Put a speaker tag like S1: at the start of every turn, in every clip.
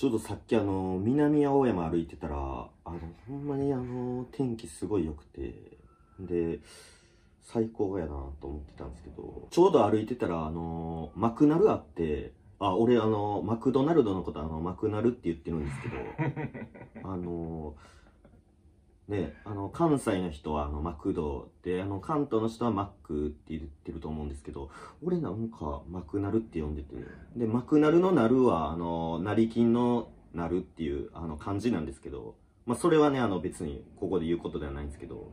S1: ちょうどさっきあの、南青山歩いてたら、あの、ほんまにあの、天気すごい良くて、で、最高やなと思ってたんですけど、ちょうど歩いてたら、あの、マクナルあって、あ、俺あの、マクドナルドのことあの、マクナルって言ってるんですけど、あの、ね、あの、関西の人はあの、マクドで、あの、関東の人はマックって言ってると思うんですけど、俺なんか、マクナルって呼んでて、で、マクナルのなるは、あの、成金のなるっていう、あの、漢字なんですけど、まあ、それはね、あの、別に、ここで言うことではないんですけど、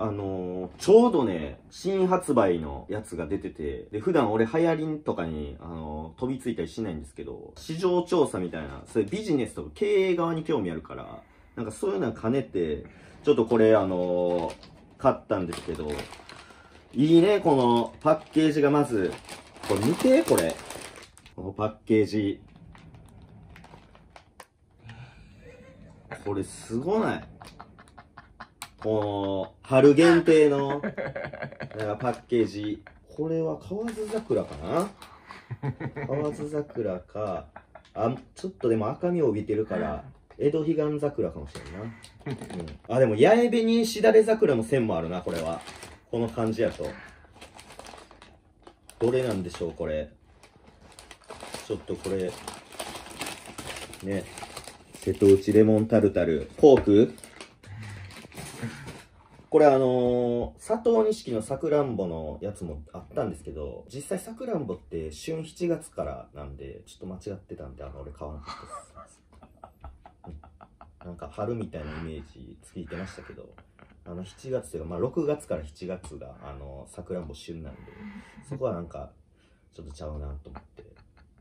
S1: あのちょうどね、新発売のやつが出てて、で、普段俺流行りとかに、あの飛びついたりしないんですけど、市場調査みたいな、そういうビジネスとか経営側に興味あるから、なんかそういうのを兼ねて、ちょっとこれ、あの買ったんですけど、いいね、このパッケージがまず、これ見て、これ。このパッケージ。これすごないこの、春限定の、なんかパッケージ。これは河津桜かな？河津桜か、あ、ちょっとでも赤みを帯びてるから、江戸彼岸桜かもしれんな。うん、あ、でも、八重紅しだれ桜の線もあるな、これは。この感じやと。どれなんでしょう、これ。ちょっとこれ、ね。瀬戸内レモンタルタル。フォーク？これあのー、佐藤錦のさくらんぼのやつもあったんですけど、実際さくらんぼって旬7月からなんで、ちょっと間違ってたんで、あの、俺買わなかったです。なんか春みたいなイメージついてましたけど、あの7月というか、まあ6月から7月が、あの、さくらんぼ旬なんで、そこはなんか、ちょっとちゃうなと思って、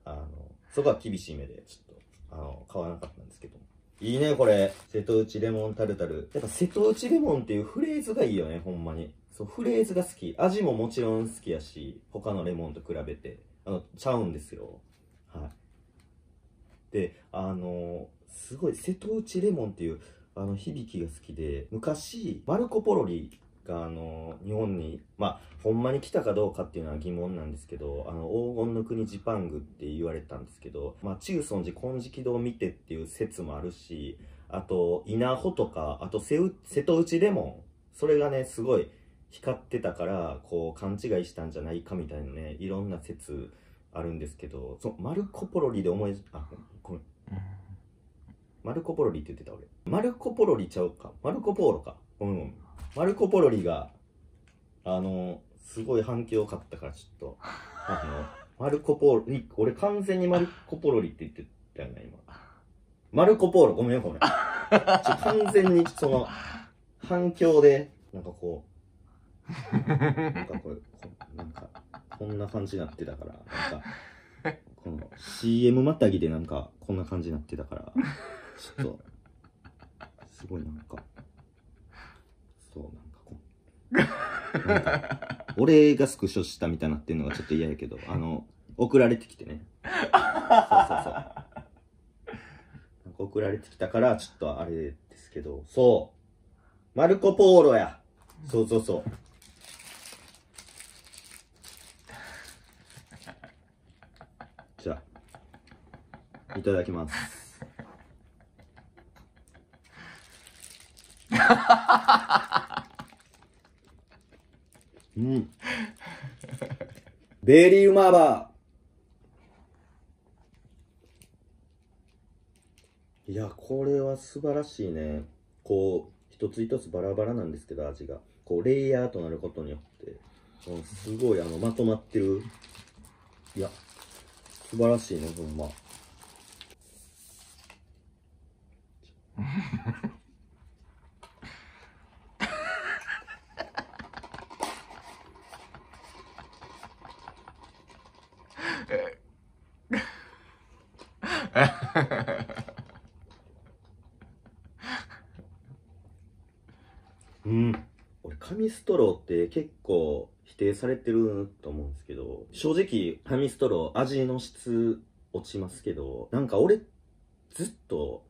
S1: あの、そこは厳しい目で、ちょっと、あの、買わなかったんですけど。いいね、これ。瀬戸内レモンタルタル。やっぱ瀬戸内レモンっていうフレーズがいいよね、ほんまに。そう、フレーズが好き。味ももちろん好きやし、他のレモンと比べて、あの、ちゃうんですよ。はい。で、あの、すごい、瀬戸内レモンっていう、あの、響きが好きで、昔、マルコ・ポロリが、あの、日本に、まあ、ほんまに来たかどうかっていうのは疑問なんですけど、あの、黄金の国ジパングって言われたんですけど、まあ、中尊寺金色堂見てっていう説もあるし、あと、稲穂とか、あと瀬、瀬戸内レモン、それがね、すごい光ってたから、こう、勘違いしたんじゃないかみたいなね、いろんな説あるんですけど、そのマルコ・ポロリで思い、あ、ごめん。マルコ・ポロリって言ってた俺。マルコ・ポロリちゃうか。マルコ・ポーロか。ごめん。マルコ・ポロリが、あの、すごい反響を買ったから、ちょっと、あの、マルコ・ポーロリ、俺完全にマルコ・ポロリって言ってたよね、今。マルコ・ポーロ、ごめんごめん。完全に、その、反響で、なんかこう、なんかこれ、こなんか、こんな感じになってたから、なんか、この CM またぎでなんか、こんな感じになってたから、ちょっと、すごいなんか、そう、なんかこう、なんか俺がスクショしたみたいになってるのがちょっと嫌やけど、あの、送られてきてね。そうそうそう。なんか送られてきたから、ちょっとあれですけど、そう。マルコ・ポーロや。そうそうそう。じゃあ、いただきます。うん。ベリーうまばいや、これは素晴らしいね。こう、一つ一つバラバラなんですけど、味が。こう、レイヤーとなることによって、うんすごい、あの、まとまってる。いや、素晴らしいね、ほんま。うん。俺、紙ストローって結構否定されてると思うんですけど、正直、紙ストロー味の質落ちますけど、なんか俺、ずっと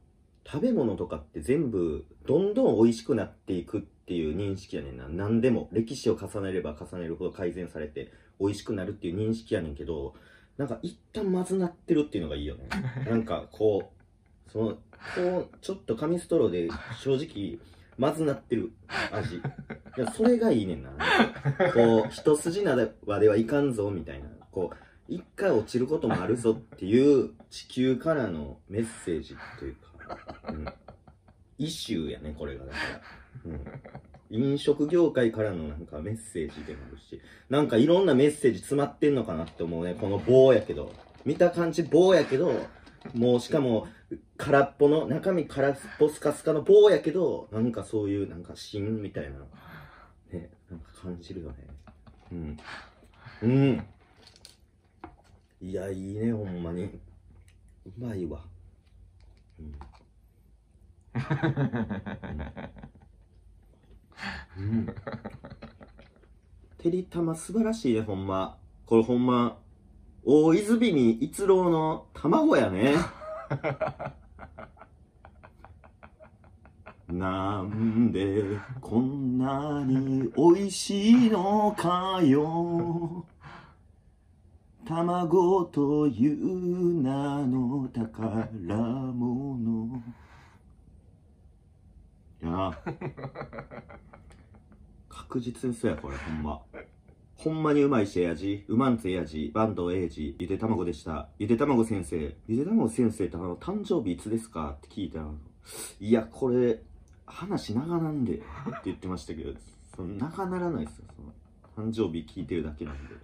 S1: 食べ物とかって全部どんどん美味しくなっていくっていう認識やねんな。何でも歴史を重ねれば重ねるほど改善されて美味しくなるっていう認識やねんけど、なんか一旦まずなってるっていうのがいいよね なんかこうそのこうちょっと紙ストローで正直まずなってる味。いやそれがいいねんな。こう一筋縄ではいかんぞみたいな。こう一回落ちることもあるぞっていう地球からのメッセージというか、うん、イシューやねこれがだから、うん、飲食業界からのなんかメッセージでもあるし。なんかいろんなメッセージ詰まってんのかなって思うねこの棒やけど。見た感じ棒やけどもうしかも空っぽの中身空っぽスカスカの棒やけどなんかそういうなんか芯みたいなねなんか感じるよね。うん。うん。いやいいねほんまに。うまいわ。うん。うん。てりたま素晴らしいねほんま。これほんま大泉に一郎の卵やね。なんでこんなに美味しいのかよ。卵という名の宝物。いや。確実にそうやこれほんまほんまにうまいしえやじ。うまんつえやじ。坂東英二。ゆで卵でした。ゆで卵先生。ゆで卵先生ってあの誕生日いつですか？って聞いたらいやこれ話長なんでって言ってましたけど その長ならないですよ。その誕生日聞いてるだけなんで。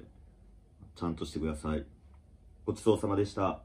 S1: ちゃんとしてください。ごちそうさまでした。